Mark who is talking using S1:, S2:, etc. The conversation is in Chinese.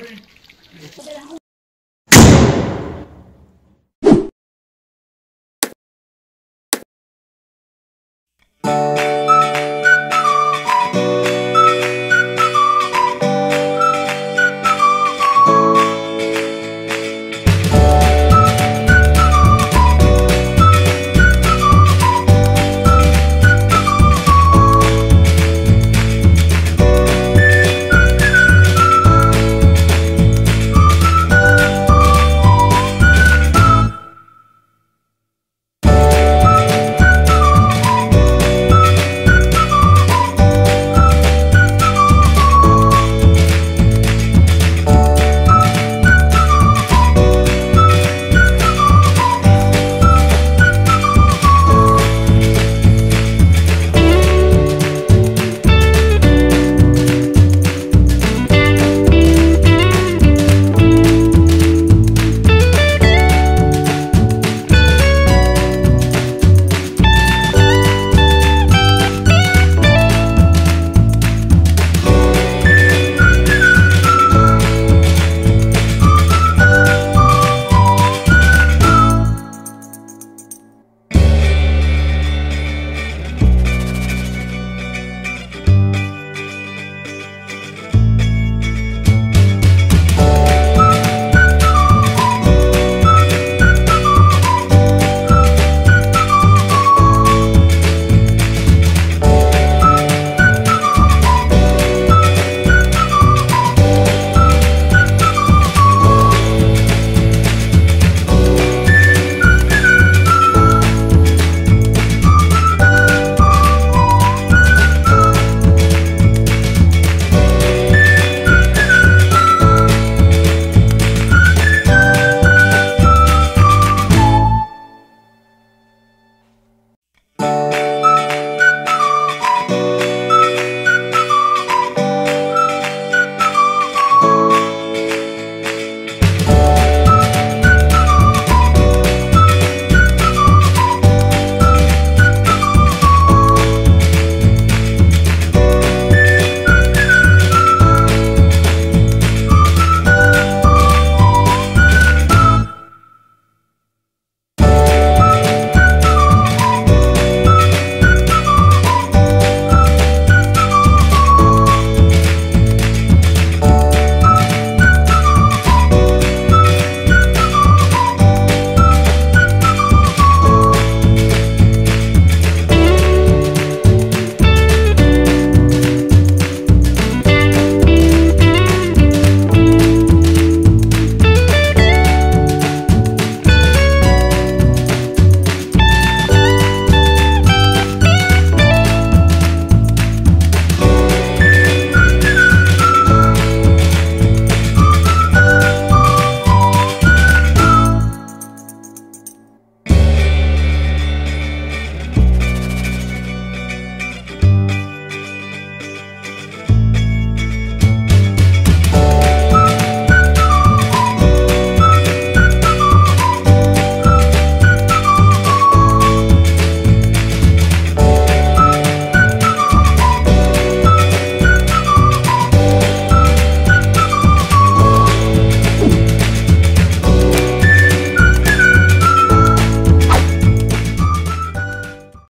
S1: 对。